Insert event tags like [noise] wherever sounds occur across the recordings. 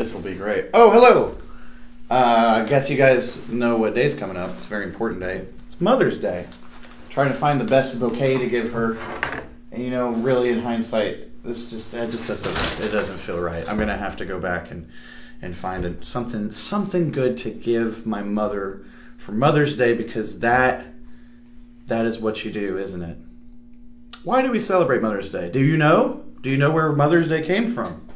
This will be great. Oh, hello. Uh, I guess you guys know what day's coming up. It's a very important day. It's Mother's Day. Trying to find the best bouquet to give her. And you know, really, in hindsight, this just it just doesn't it doesn't feel right. I'm gonna have to go back and and find a, something something good to give my mother for Mother's Day because that that is what you do, isn't it? Why do we celebrate Mother's Day? Do you know? Do you know where Mother's Day came from?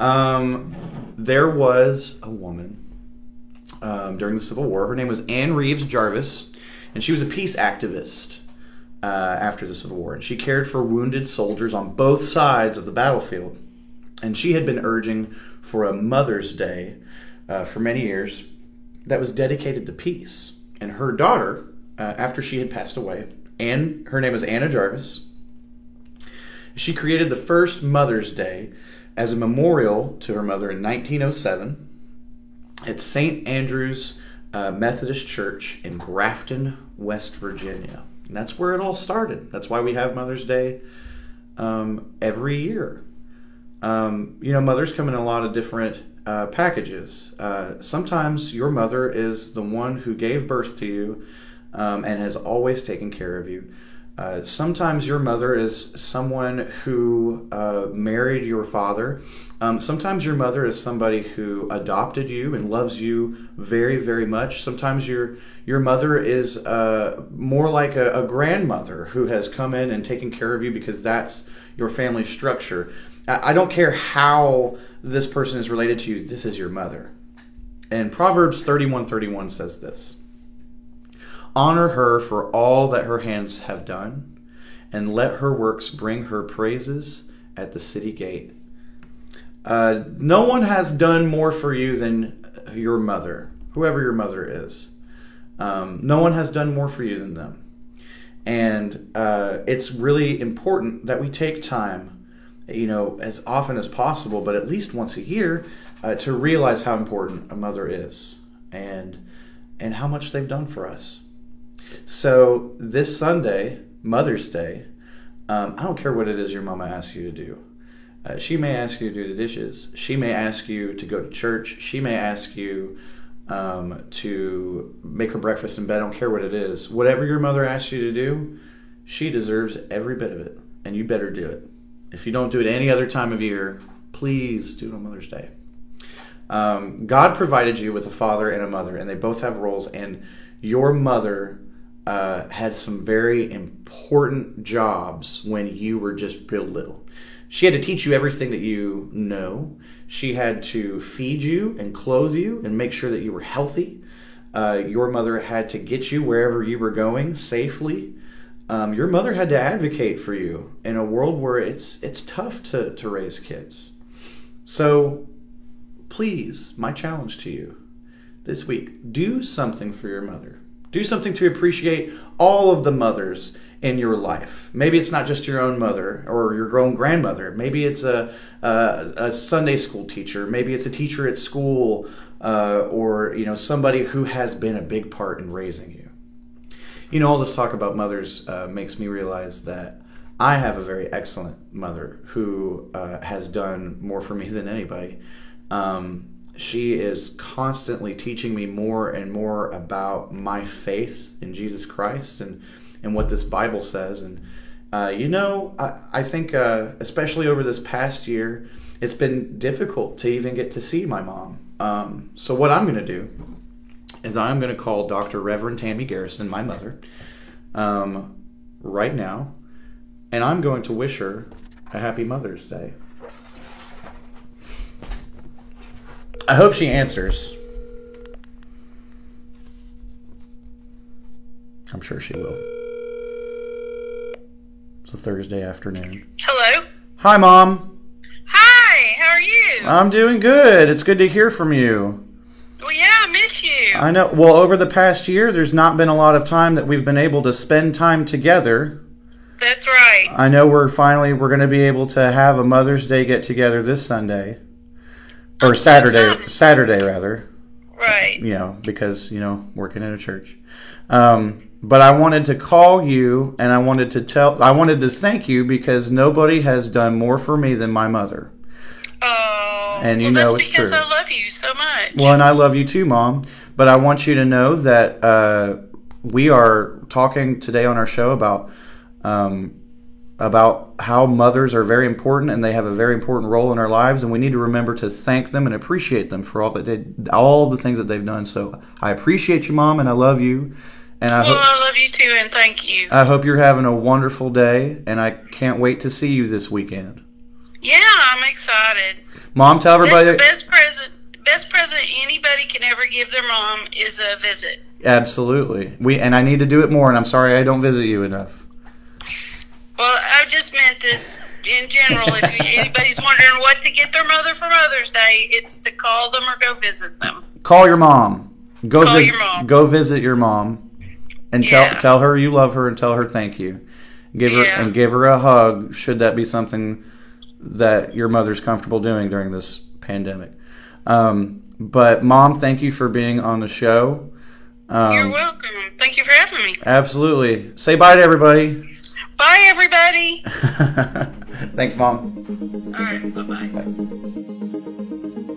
Um, there was a woman um, during the Civil War. Her name was Anne Reeves Jarvis, and she was a peace activist uh, after the Civil War. And she cared for wounded soldiers on both sides of the battlefield. And she had been urging for a Mother's Day uh, for many years that was dedicated to peace. And her daughter, uh, after she had passed away, and her name was Anna Jarvis, she created the first Mother's Day as a memorial to her mother in 1907 at St. Andrew's uh, Methodist Church in Grafton, West Virginia. And that's where it all started. That's why we have Mother's Day um, every year. Um, you know, mothers come in a lot of different uh, packages. Uh, sometimes your mother is the one who gave birth to you um, and has always taken care of you. Uh, sometimes your mother is someone who uh, married your father. Um, sometimes your mother is somebody who adopted you and loves you very, very much. Sometimes your your mother is uh, more like a, a, grandmother who has come in and taken care of you because that's your family structure. I, I don't care how this person is related to you. This is your mother. And Proverbs thirty one thirty one says this. Honor her for all that her hands have done, and let her works bring her praises at the city gate. Uh, no one has done more for you than your mother, whoever your mother is. Um, no one has done more for you than them. And uh, it's really important that we take time, you know, as often as possible, but at least once a year, uh, to realize how important a mother is and and how much they've done for us. So this Sunday, Mother's Day, um, I don't care what it is your mama asks you to do. Uh, she may ask you to do the dishes. She may ask you to go to church. She may ask you um, to make her breakfast in bed. I don't care what it is. Whatever your mother asks you to do, she deserves every bit of it, and you better do it. If you don't do it any other time of year, please do it on Mother's Day. Um, God provided you with a father and a mother, and they both have roles, and your mother uh, had some very important jobs when you were just real little. She had to teach you everything that you know. She had to feed you and clothe you and make sure that you were healthy. Uh, your mother had to get you wherever you were going safely. Um, your mother had to advocate for you in a world where it's it's tough to, to raise kids. So please, my challenge to you this week, do something for your mother. Do something to appreciate all of the mothers in your life. Maybe it's not just your own mother or your own grandmother. Maybe it's a, a, a Sunday school teacher. Maybe it's a teacher at school uh, or you know somebody who has been a big part in raising you. You know, all this talk about mothers uh, makes me realize that I have a very excellent mother who uh, has done more for me than anybody. Um, she is constantly teaching me more and more about my faith in Jesus Christ and and what this Bible says. And uh, you know, I, I think uh, especially over this past year, it's been difficult to even get to see my mom. Um, so what I'm going to do is I'm going to call Dr. Reverend Tammy Garrison, my mother, um, right now, and I'm going to wish her a happy Mother's Day. I hope she answers. I'm sure she will. It's a Thursday afternoon. Hello. Hi, Mom. Hi, how are you? I'm doing good. It's good to hear from you. Well, yeah, I miss you. I know. Well, over the past year, there's not been a lot of time that we've been able to spend time together. That's right. I know we're finally we're going to be able to have a Mother's Day get together this Sunday or Saturday, Saturday rather. Right. You know, because you know working in a church. Um, but I wanted to call you and I wanted to tell I wanted to thank you because nobody has done more for me than my mother. Oh. And you well, know that's it's because true. I love you so much. Well, and I love you too, Mom. But I want you to know that uh, we are talking today on our show about um, about how mothers are very important and they have a very important role in our lives, and we need to remember to thank them and appreciate them for all that they, all the things that they've done. So I appreciate you, Mom, and I love you. And I well, hope I love you too, and thank you. I hope you're having a wonderful day, and I can't wait to see you this weekend. yeah, I'm excited. Mom, tell everybody. That's the best present. Best present anybody can ever give their mom is a visit. Absolutely. We and I need to do it more, and I'm sorry I don't visit you enough. Well, I just meant that in general, if anybody's wondering what to get their mother for Mother's Day, it's to call them or go visit them. Call your mom. Go Call visit. your mom. Go visit your mom, and Yeah. tell tell her you love her and tell her thank you. Give her Yeah. and give her a hug. Should that be something that your mother's comfortable doing during this pandemic? Um, but mom, thank you for being on the show. Um, You're welcome. Thank you for having me. Absolutely. Say bye to everybody. Bye, everybody. [laughs] Thanks, Mom. All right, bye-bye. bye bye